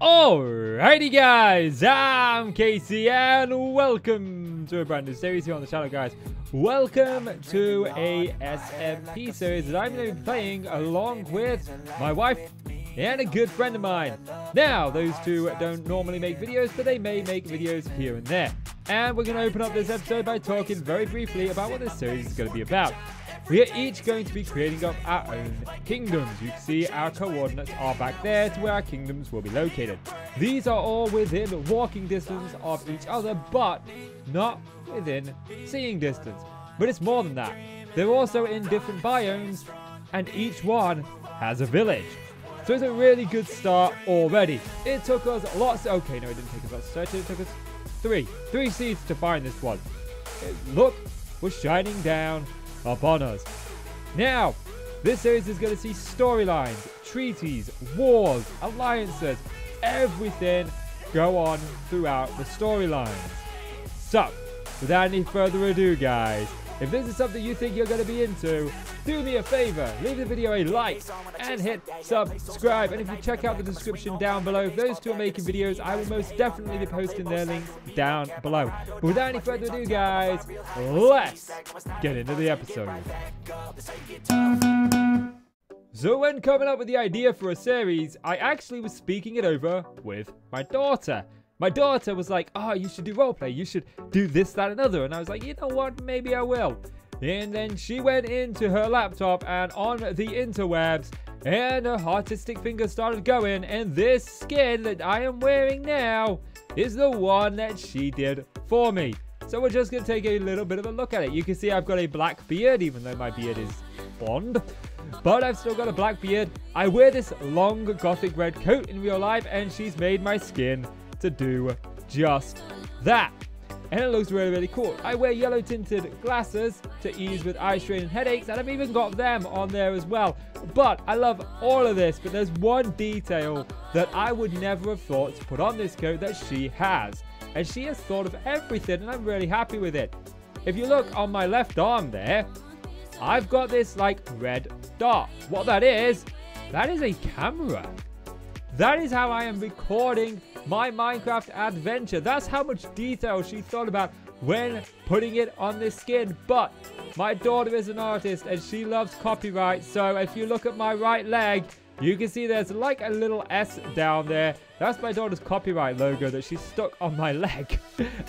Alrighty guys, I'm Casey and welcome to a brand new series here on the channel guys. Welcome to a SMP series that I'm going to be playing along with my wife and a good friend of mine. Now, those two don't normally make videos, but they may make videos here and there. And we're going to open up this episode by talking very briefly about what this series is going to be about. We are each going to be creating up our own kingdoms. You can see our coordinates are back there to where our kingdoms will be located. These are all within walking distance of each other, but not within seeing distance. But it's more than that. They're also in different biomes, and each one has a village. So it's a really good start already. It took us lots. Okay, no, it didn't take us lots of searches. It took us three, three seeds to find this one. Look, we're shining down upon us. Now, this series is going to see storylines, treaties, wars, alliances, everything go on throughout the storylines. So, without any further ado, guys, if this is something you think you're going to be into, do me a favor, leave the video a like and hit subscribe. And if you check out the description down below, those two are making videos, I will most definitely be posting their links down below. But without any further ado, guys, let's get into the episode. So when coming up with the idea for a series, I actually was speaking it over with my daughter. My daughter was like, oh, you should do roleplay. You should do this, that, and other. And I was like, you know what? Maybe I will. And then she went into her laptop and on the interwebs, and her artistic fingers started going. And this skin that I am wearing now is the one that she did for me. So we're just going to take a little bit of a look at it. You can see I've got a black beard, even though my beard is blonde. But I've still got a black beard. I wear this long gothic red coat in real life, and she's made my skin to do just that. And it looks really, really cool. I wear yellow tinted glasses to ease with eye strain and headaches, and I've even got them on there as well. But I love all of this, but there's one detail that I would never have thought to put on this coat that she has. And she has thought of everything, and I'm really happy with it. If you look on my left arm there, I've got this like red dot. What that is, that is a camera. That is how I am recording my Minecraft adventure. That's how much detail she thought about when putting it on this skin. But my daughter is an artist and she loves copyright. So if you look at my right leg, you can see there's like a little S down there. That's my daughter's copyright logo that she stuck on my leg.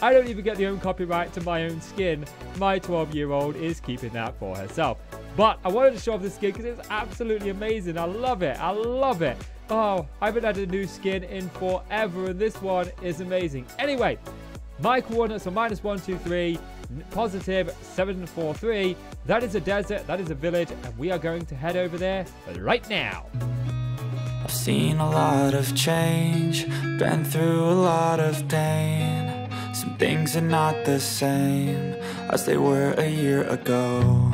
I don't even get the own copyright to my own skin. My 12 year old is keeping that for herself. But I wanted to show off the skin because it's absolutely amazing. I love it. I love it. Oh, I haven't had a new skin in forever, and this one is amazing. Anyway, my coordinates are minus 123, positive 743. That is a desert, that is a village, and we are going to head over there right now. I've seen a lot of change, been through a lot of pain. Some things are not the same as they were a year ago.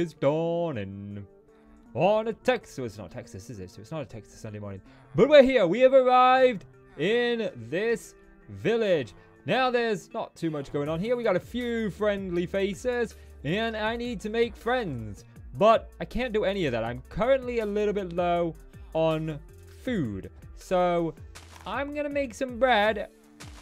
is dawning. On a Texas, so it's not Texas, is it? So it's not a Texas Sunday morning. But we're here. We have arrived in this village. Now there's not too much going on here. We got a few friendly faces, and I need to make friends. But I can't do any of that. I'm currently a little bit low on food. So I'm going to make some bread,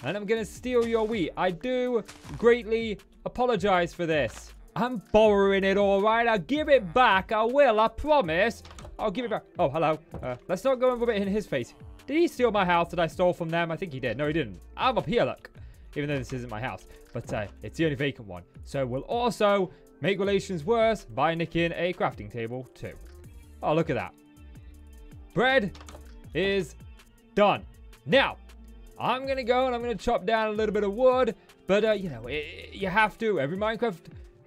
and I'm going to steal your wheat. I do greatly apologize for this. I'm borrowing it, all right? I'll give it back. I will, I promise. I'll give it back. Oh, hello. Uh, let's not go and rub it in his face. Did he steal my house that I stole from them? I think he did. No, he didn't. I'm up here, look. Even though this isn't my house. But uh, it's the only vacant one. So we'll also make relations worse by nicking a crafting table too. Oh, look at that. Bread is done. Now, I'm going to go and I'm going to chop down a little bit of wood. But, uh, you know, it, you have to. Every Minecraft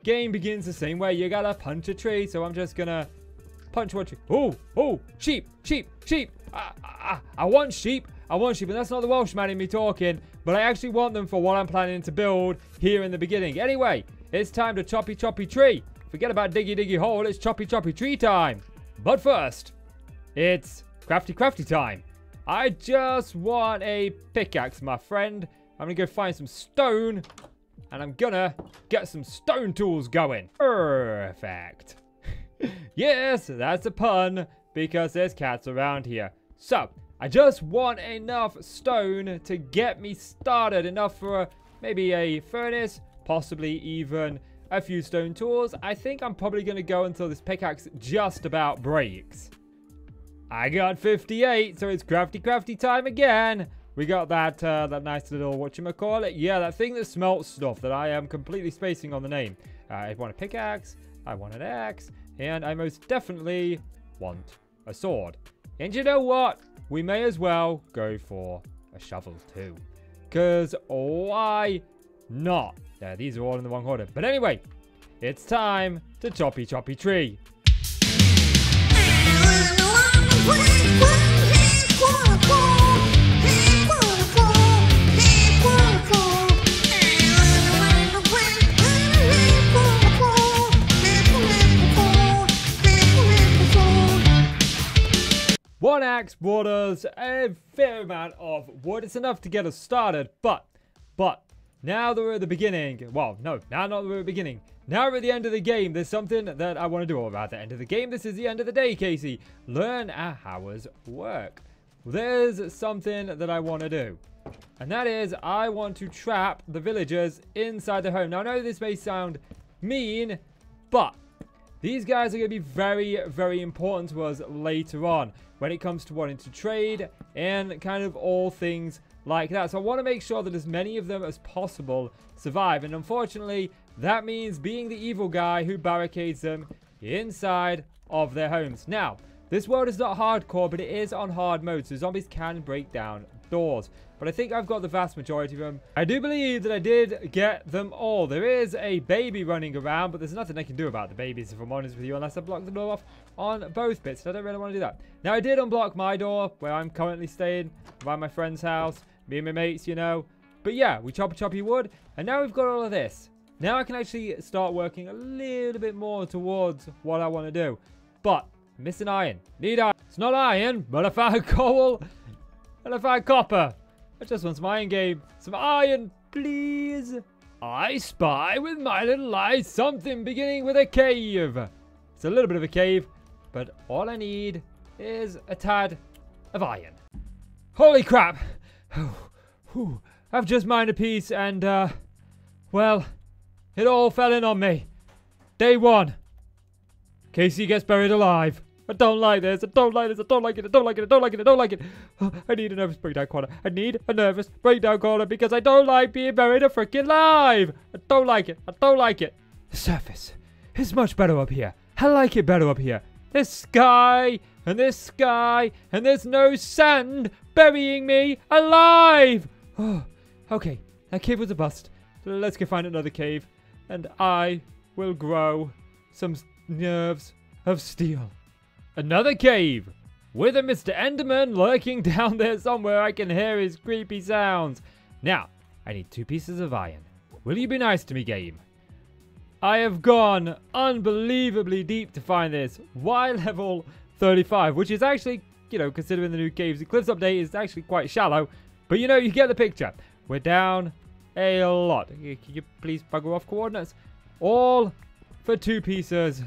game begins the same way. You got to punch a tree. So I'm just to punch one tree. Oh, oh, sheep, sheep, sheep. I, I, I want sheep. I want sheep. And that's not the Welshman in me talking. But I actually want them for what I'm planning to build here in the beginning. Anyway, it's time to choppy choppy tree. Forget about diggy diggy hole. It's choppy choppy tree time. But first, it's crafty crafty time. I just want a pickaxe, my friend. I'm gonna go find some stone. And I'm gonna get some stone tools going. Perfect. yes, that's a pun. Because there's cats around here. So, I just want enough stone to get me started. Enough for maybe a furnace, possibly even a few stone tools. I think I'm probably going to go until this pickaxe just about breaks. I got 58, so it's crafty crafty time again. We got that uh, that nice little, whatchamacallit? Yeah, that thing that smelts stuff that I am completely spacing on the name. Uh, I want a pickaxe, I want an axe, and I most definitely want a sword. And you know what? We may as well go for a shovel too. Because why not? Yeah, these are all in the wrong order. But anyway, it's time to choppy choppy tree. One axe brought us a fair amount of wood. It's enough to get us started, but, but, now that we're at the beginning, well, no, now not we're at the beginning, now we're at the end of the game, there's something that I want to do about at the end of the game. This is the end of the day, Casey. Learn our hours work. There's something that I want to do. And that is, I want to trap the villagers inside the home. Now, I know this may sound mean, but these guys are going to be very, very important to us later on when it comes to wanting to trade and kind of all things like that. So I want to make sure that as many of them as possible survive. And unfortunately, that means being the evil guy who barricades them inside of their homes. Now, this world is not hardcore, but it is on hard mode, so zombies can break down doors. But I think I've got the vast majority of them. I do believe that I did get them all. There is a baby running around, but there's nothing I can do about the babies, if I'm honest with you, unless I block the door off on both bits. I don't really want to do that. Now, I did unblock my door, where I'm currently staying, by my friend's house, me and my mates, you know. But yeah, we chop choppy wood, and now we've got all of this. Now I can actually start working a little bit more towards what I want to do. But, missing iron. Need iron. It's not iron, but I found coal, and I found copper. I just want some iron game. Some iron, please. I spy with my little eyes something beginning with a cave. It's a little bit of a cave, but all I need is a tad of iron. Holy crap! I've just mined a piece and, uh, well, it all fell in on me. Day one. Casey gets buried alive. I don't like this. I don't like this. I don't like it. I don't like it. I don't like it. I don't like it. I need a nervous breakdown corner. I need a nervous breakdown corner because I don't like being buried a freaking live. I don't like it. I don't like it. The surface is much better up here. I like it better up here. This sky and this sky and there's no sand burying me alive. Oh, okay. That cave was a bust. Let's go find another cave and I will grow some nerves of steel. Another cave! With a Mr. Enderman lurking down there somewhere, I can hear his creepy sounds. Now, I need two pieces of iron. Will you be nice to me, game? I have gone unbelievably deep to find this. Y level 35, which is actually, you know, considering the new Caves and Cliffs update, is actually quite shallow. But, you know, you get the picture. We're down a lot. Can you please bugger off coordinates? All for two pieces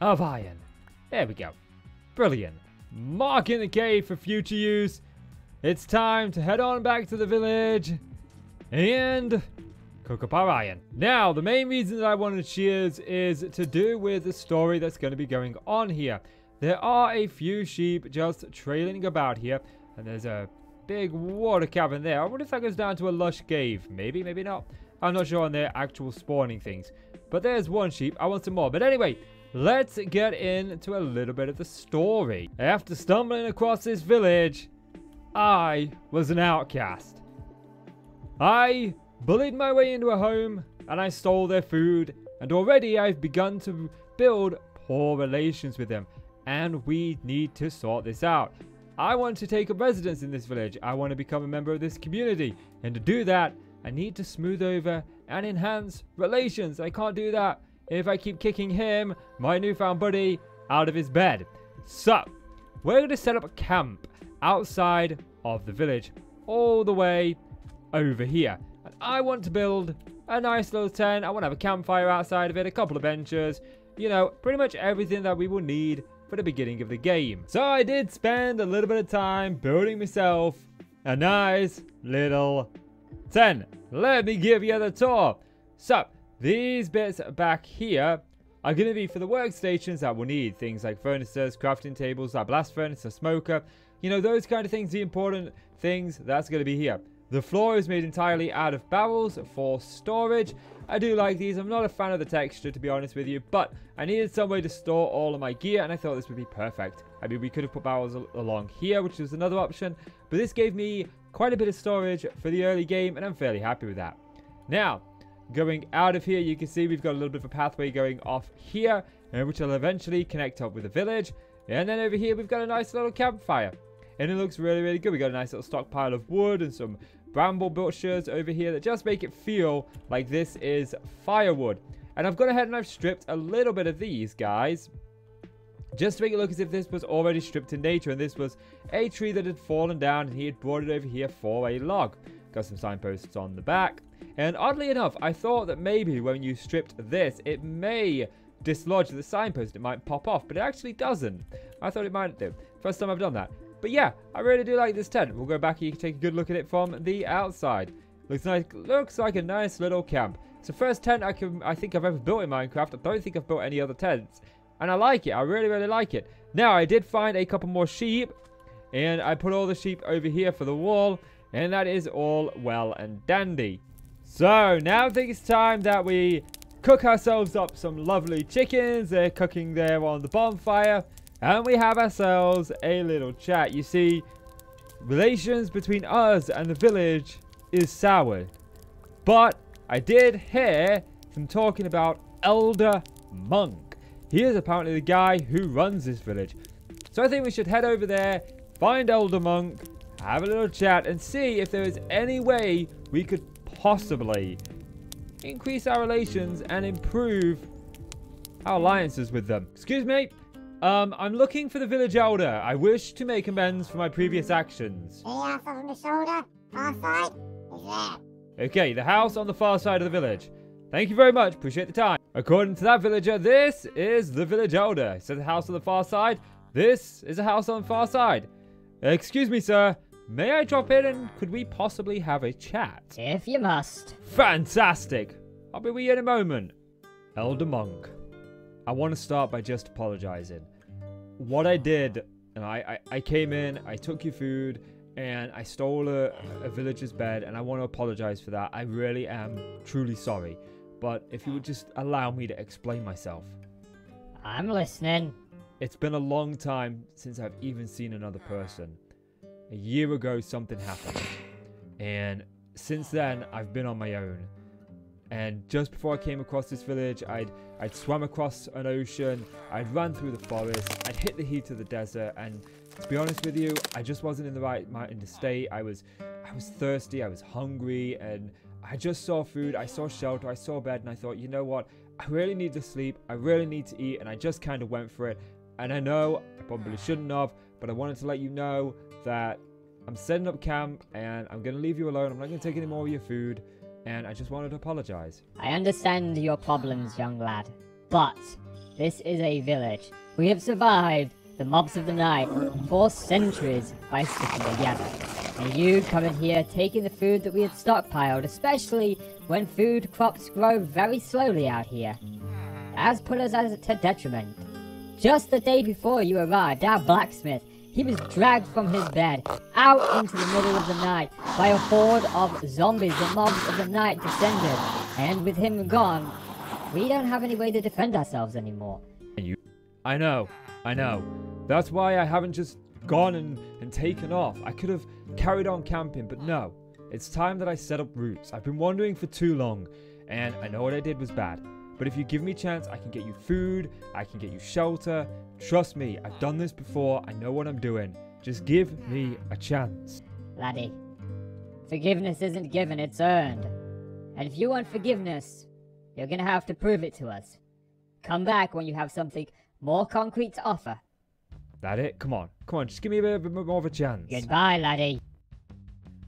of iron. There we go. Brilliant. Marking the cave for future use. It's time to head on back to the village and cook up our iron. Now, the main reason that I wanted shears is to do with the story that's going to be going on here. there are a few sheep just trailing about here. And there's a big water cavern there. I wonder if that goes down to a lush cave. Maybe, maybe not. I'm not sure on their actual spawning things. But there's one sheep. I want some more. But anyway, let's get into a little bit of the story. After stumbling across this village, I was an outcast. I bullied my way into a home and I stole their food. And already I've begun to build poor relations with them. And we need to sort this out. I want to take up residence in this village. I want to become a member of this community. And to do that, I need to smooth over and enhance relations. I can't do that if I keep kicking him, my newfound buddy, out of his bed. So, we're going to set up a camp outside of the village, all the way over here. And I want to build a nice little tent. I want to have a campfire outside of it, a couple of benches, you know, pretty much everything that we will need for the beginning of the game. So I did spend a little bit of time building myself a nice little tent. Let me give you the tour. So these bits back here are going to be for the workstations that we'll need. Things like furnaces, crafting tables, a blast furnace, a smoker. You know, those kind of things, the important things, that's going to be here. The floor is made entirely out of barrels for storage. I do like these. I'm not a fan of the texture, to be honest with you, but I needed some way to store all of my gear, and I thought this would be perfect. I mean, we could have put barrels along here, which was another option, but this gave me quite a bit of storage for the early game, and I'm fairly happy with that. Now, going out of here, you can see we've got a little bit of a pathway going off here, uh, which will eventually connect up with the village. And then over here, we've got a nice little campfire. And it looks really, really good. We've got a nice little stockpile of wood and some bramble bushes over here that just make it feel like this is firewood. And I've gone ahead and I've stripped a little bit of these guys. Just to make it look as if this was already stripped in nature and this was a tree that had fallen down and he had brought it over here for a log. Got some signposts on the back. And oddly enough, I thought that maybe when you stripped this, it may dislodge the signpost. It might pop off, but it actually doesn't. I thought it might do. First time I've done that. But yeah, I really do like this tent. We'll go back and you can take a good look at it from the outside. Looks like looks like a nice little camp. It's the first tent I can I think I've ever built in Minecraft. I don't think I've built any other tents. And I like it. I really, really like it. Now, I did find a couple more sheep. And I put all the sheep over here for the wall. And that is all well and dandy. So, now I think it's time that we cook ourselves up some lovely chickens. They're cooking there on the bonfire. And we have ourselves a little chat. You see, relations between us and the village is soured. But I did hear some talking about Elder Monk. He is apparently the guy who runs this village. So I think we should head over there, find Elder Monk, have a little chat, and see if there is any way we could possibly increase our relations and improve our alliances with them. Excuse me. Um, I'm looking for the village elder. I wish to make amends for my previous actions. The house on the shoulder, far side, is there. Okay, the house on the far side of the village. Thank you very much. Appreciate the time. According to that villager, this is the village elder. So the house on the far side. This is a house on the far side. Excuse me, sir. May I drop in and could we possibly have a chat? If you must. Fantastic. I'll be with you in a moment. Elder Monk. I want to start by just apologizing. What I did, and I, I, I came in, I took your food, and I stole a, a villager's bed, and I want to apologize for that. I really am truly sorry. But if you would just allow me to explain myself. I'm listening. It's been a long time since I've even seen another person. A year ago, something happened. And since then, I've been on my own. And just before I came across this village, I'd I'd swam across an ocean, I'd run through the forest, I'd hit the heat of the desert, and to be honest with you, I just wasn't in the right mental state. I was I was thirsty, I was hungry, and I just saw food, I saw shelter, I saw bed, and I thought, you know what? I really need to sleep, I really need to eat, and I just kind of went for it. And I know I probably shouldn't have, but I wanted to let you know that I'm setting up camp and I'm going to leave you alone. I'm not going to take any more of your food and I just wanted to apologize. I understand your problems, young lad, but this is a village. We have survived the mobs of the night for centuries by sticking together. And you coming here taking the food that we had stockpiled, especially when food crops grow very slowly out here, has put us at a detriment. Just the day before you arrived, our blacksmith, he was dragged from his bed out into the middle of the night by a horde of zombies. The mobs of the night descended, and with him gone, we don't have any way to defend ourselves anymore. I know, I know. That's why I haven't just gone and, and taken off. I could have carried on camping, but no. It's time that I set up roots. I've been wandering for too long, and I know what I did was bad. But if you give me a chance, I can get you food, I can get you shelter. Trust me, I've done this before, I know what I'm doing. Just give me a chance. Laddie, forgiveness isn't given, it's earned. And if you want forgiveness, you're gonna have to prove it to us. Come back when you have something more concrete to offer. That it? Come on, come on, just give me a bit, a bit more of a chance. Goodbye, laddie.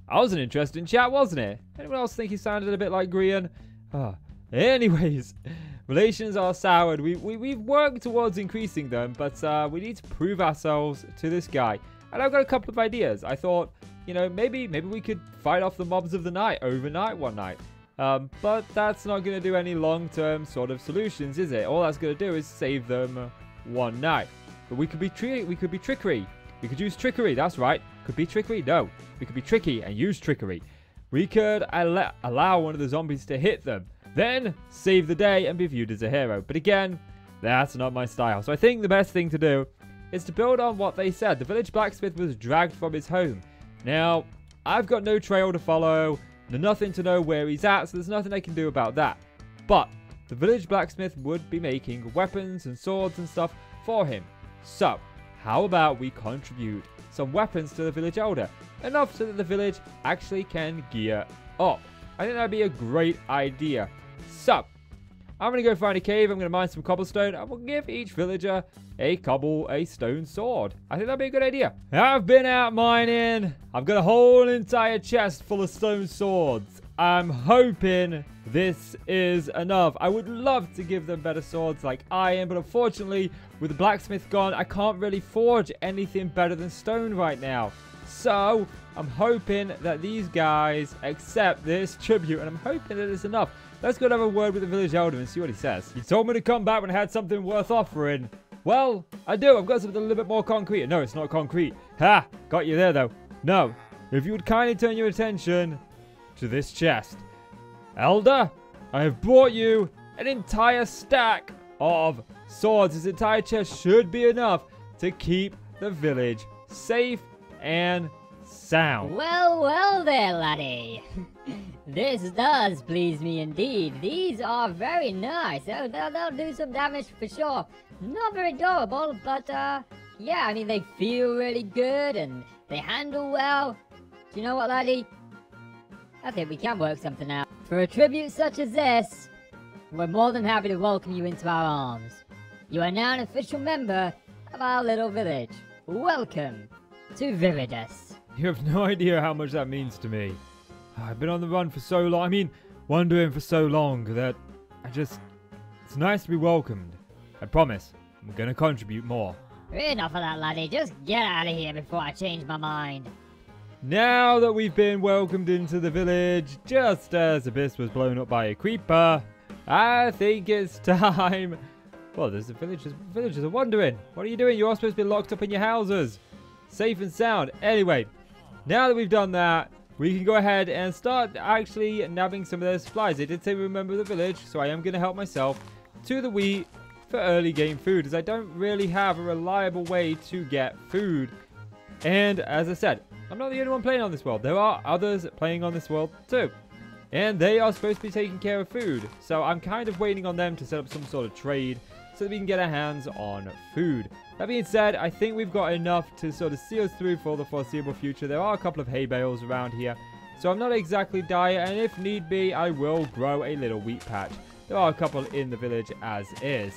That was an interesting chat, wasn't it? Anyone else think he sounded a bit like Grian? Ah. Anyways, relations are soured. We, we, we've worked towards increasing them, but uh, we need to prove ourselves to this guy. And I've got a couple of ideas. I thought, you know, maybe maybe we could fight off the mobs of the night overnight one night. Um, but that's not going to do any long-term sort of solutions, is it? All that's going to do is save them one night. But we could be we could be trickery. We could use trickery. That's right. Could be trickery. No, we could be tricky and use trickery. We could al- allow one of the zombies to hit them, then save the day and be viewed as a hero. But again, that's not my style. So I think the best thing to do is to build on what they said. The village blacksmith was dragged from his home. Now, I've got no trail to follow, nothing to know where he's at, so there's nothing I can do about that. But the village blacksmith would be making weapons and swords and stuff for him. So, how about we contribute some weapons to the village elder? Enough so that the village actually can gear up. I think that'd be a great idea. So, I'm to go find a cave, I'm to mine some cobblestone, and we'll give each villager a cobble, a stone sword. I think that'd be a good idea. I've been out mining. I've got a whole entire chest full of stone swords. I'm hoping this is enough. I would love to give them better swords like iron, but unfortunately, with the blacksmith gone, I can't really forge anything better than stone right now. So, I'm hoping that these guys accept this tribute, and I'm hoping that it's enough. Let's go have a word with the village elder and see what he says. He told me to come back when I had something worth offering. Well, I do. I've got something a little bit more concrete. No, it's not concrete. Ha! Got you there, though. No. If you would kindly turn your attention to this chest. Elder, I have brought you an entire stack of swords. This entire chest should be enough to keep the village safe and sound. Well, well there, laddie. this does please me indeed. These are very nice. They'll, they'll, they'll do some damage for sure. Not very durable, but uh, yeah, I mean, they feel really good and they handle well. Do you know what, laddie? I think we can work something out. For a tribute such as this, we're more than happy to welcome you into our arms. You are now an official member of our little village. Welcome to Viridus. You have no idea how much that means to me. I've been on the run for so long. I mean, wandering for so long that I just. It's nice to be welcomed. I promise, I'm gonna contribute more. Enough of that, laddie. Just get out of here before I change my mind. Now that we've been welcomed into the village, just as Abyss was blown up by a creeper, I think it's time. Well, there's the villagers. Villagers are wondering. What are you doing? You're all supposed to be locked up in your houses, safe and sound. Anyway, now that we've done that, we can go ahead and start actually nabbing some of those supplies. They did say we remember the village, so I am going to help myself to the wheat for early game food, as I don't really have a reliable way to get food. And as I said, I'm not the only one playing on this world. There are others playing on this world too. And they are supposed to be taking care of food. So I'm kind of waiting on them to set up some sort of trade so that we can get our hands on food. That being said, I think we've got enough to sort of see us through for the foreseeable future. There are a couple of hay bales around here. So I'm not exactly dire, and if need be, I will grow a little wheat patch. There are a couple in the village as is.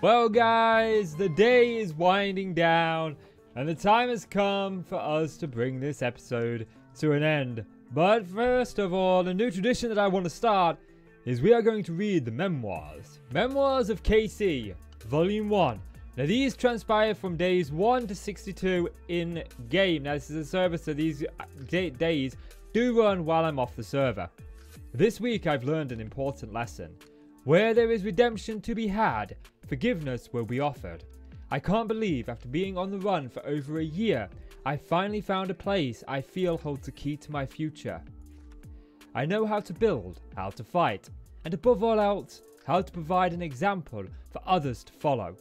Well, guys, the day is winding down, and the time has come for us to bring this episode to an end. But first of all, a new tradition that I want to start is we are going to read the memoirs. Memoirs of KC, Volume 1. Now, these transpire from days 1 to 62 in game. Now, this is a server, so these uh, days do run while I'm off the server. This week, I've learned an important lesson. Where there is redemption to be had, forgiveness will be offered. I can't believe after being on the run for over a year, I finally found a place I feel holds the key to my future. I know how to build, how to fight, and above all else, how to provide an example for others to follow.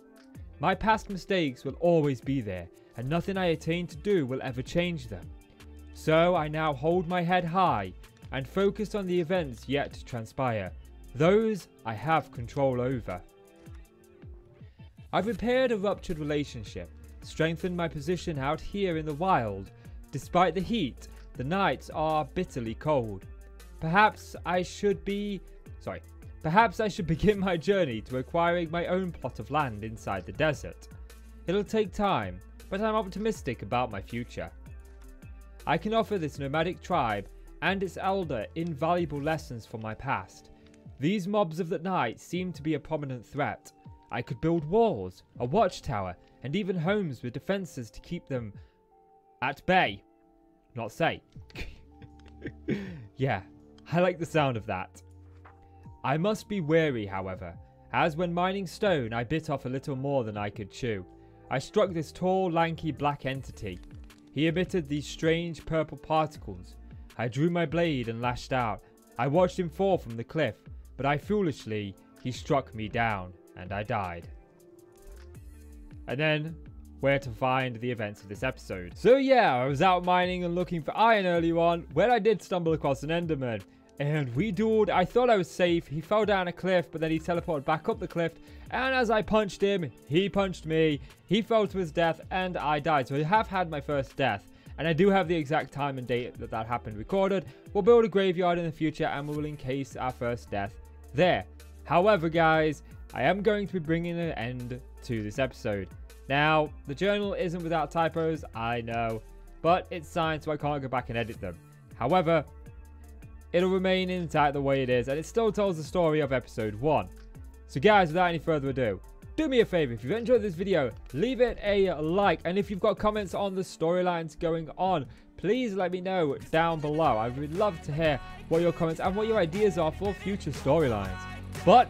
My past mistakes will always be there, and nothing I attain to do will ever change them. So I now hold my head high and focus on the events yet to transpire. Those I have control over. I've repaired a ruptured relationship, strengthened my position out here in the wild. Despite the heat, the nights are bitterly cold. Perhaps I should be. Sorry. Perhaps I should begin my journey to acquiring my own plot of land inside the desert. It'll take time, but I'm optimistic about my future. I can offer this nomadic tribe and its elder invaluable lessons from my past. These mobs of the night seem to be a prominent threat. I could build walls, a watchtower, and even homes with defences to keep them at bay. Not say. yeah, I like the sound of that. I must be wary, however, as when mining stone I bit off a little more than I could chew. I struck this tall, lanky black entity. He emitted these strange purple particles. I drew my blade and lashed out. I watched him fall from the cliff, but I foolishly, he struck me down, and I died. And then, where to find the events of this episode. So yeah, I was out mining and looking for iron early on, where I did stumble across an enderman. And we dueled. I thought I was safe. He fell down a cliff, but then he teleported back up the cliff. And as I punched him, he punched me. He fell to his death, and I died. So I have had my first death. And I do have the exact time and date that that happened recorded. We'll build a graveyard in the future, and we will encase our first death there. However, guys, I am going to be bringing an end to this episode. Now, the journal isn't without typos, I know, but it's signed so I can't go back and edit them. However, it'll remain intact the way it is, and it still tells the story of episode 1. So guys, without any further ado, do me a favor, if you've enjoyed this video, leave it a like, and if you've got comments on the storylines going on, please let me know down below. I would love to hear what your comments and what your ideas are for future storylines. But